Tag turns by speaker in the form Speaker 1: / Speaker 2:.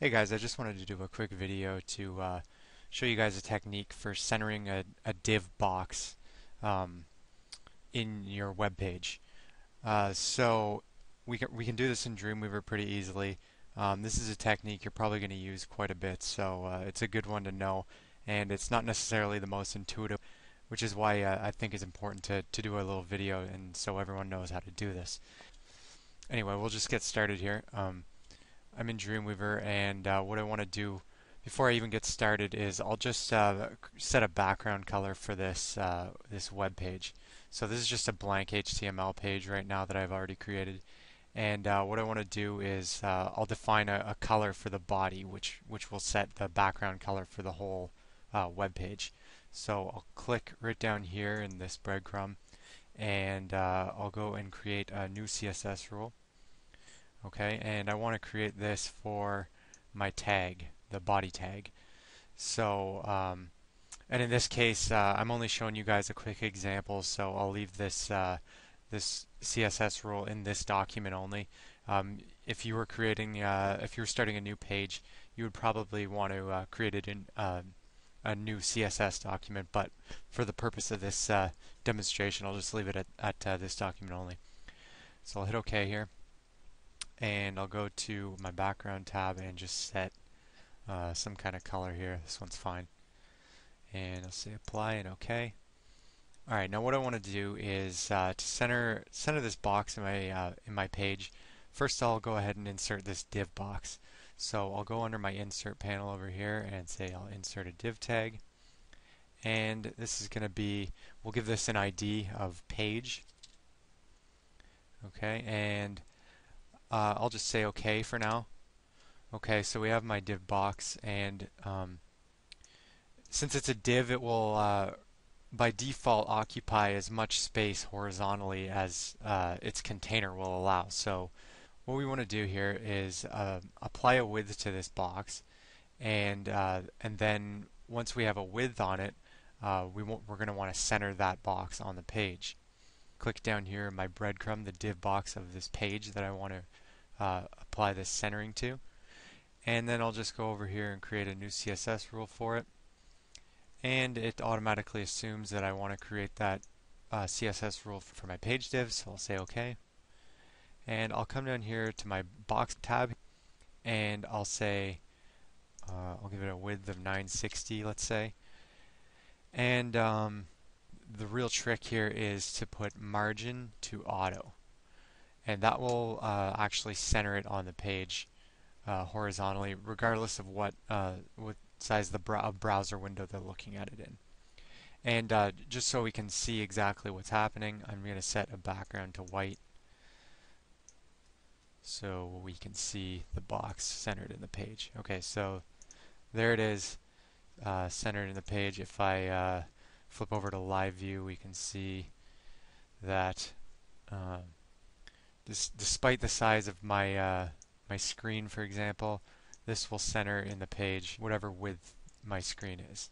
Speaker 1: Hey guys, I just wanted to do a quick video to uh, show you guys a technique for centering a, a div box um, in your web page. Uh, so we can, we can do this in Dreamweaver pretty easily. Um, this is a technique you're probably going to use quite a bit, so uh, it's a good one to know. And it's not necessarily the most intuitive, which is why uh, I think it's important to, to do a little video and so everyone knows how to do this. Anyway, we'll just get started here. Um, I'm in Dreamweaver and uh, what I want to do before I even get started is I'll just uh, set a background color for this uh, this web page. So this is just a blank HTML page right now that I've already created and uh, what I want to do is uh, I'll define a, a, color for the body which which will set the background color for the whole uh, web page. So I'll click right down here in this breadcrumb and I'll go and create a new CSS rule okay? And I want to create this for my tag the body tag. So um, and in this case uh, I'm only showing you guys a quick example so I'll leave this uh, this CSS rule in this document only. Um, if you were creating uh, if you were starting a new page you would probably want to uh, create it in uh, a new CSS document but for the purpose of this uh, demonstration I'll just leave it at, at this document only. So I'll hit OK here and I'll go to my background tab and just set uh, some kind of color here. This one's fine. And I'll say apply and OK. Alright, now what I want to do is uh, to center center this box in my uh, in my page. First, I'll go ahead and insert this div box. So I'll go under my insert panel over here and say I'll insert a div tag. And this is going to be, we'll give this an ID of page. Okay, and uh, I'll just say OK for now. Okay, so we have my div box, and um, since it's a div, it will uh, by default occupy as much space horizontally as uh, its container will allow. So what we want to do here is uh, apply a width to this box, and uh, and then once we have a width on it, uh, we we're going to want to center that box on the page. Click down here in my breadcrumb, the div box of this page that I want to uh, apply this centering to. And then I'll just go over here and create a new CSS rule for it. And it automatically assumes that I want to create that uh, CSS rule for my page div, so I'll say OK. And I'll come down here to my box tab and I'll say, uh, I'll give it a width of 960, let's say. And um, the real trick here is to put margin to auto and that will uh, actually center it on the page uh, horizontally regardless of what uh, what size the br browser window they're looking at it in. And uh, just so we can see exactly what's happening, I'm going to set a background to white so we can see the box centered in the page. Okay, so there it is uh, centered in the page. If I uh, flip over to live view, we can see that um, this, despite the size of my uh, my screen, for example, this will center in the page whatever width my screen is.